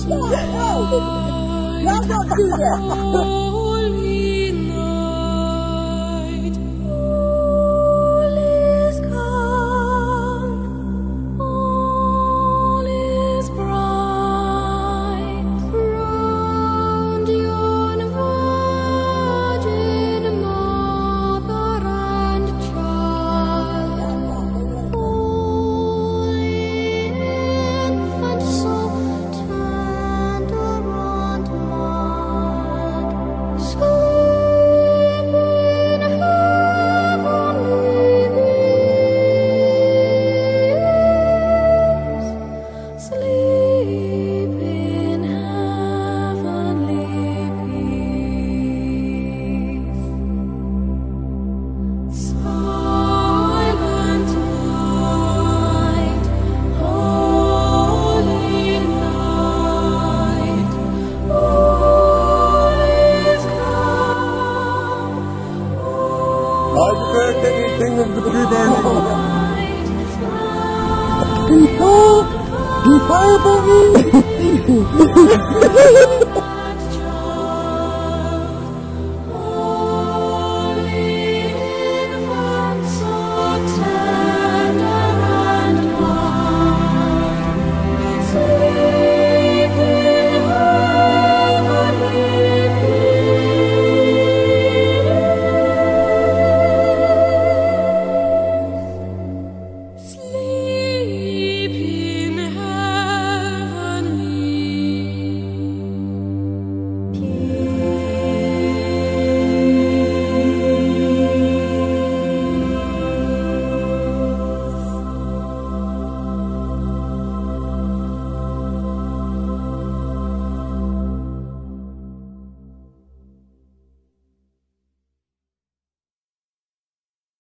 Let's go. No. Y'all don't do that. everything of the people. People! People!